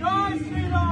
జై శ్రీరామ్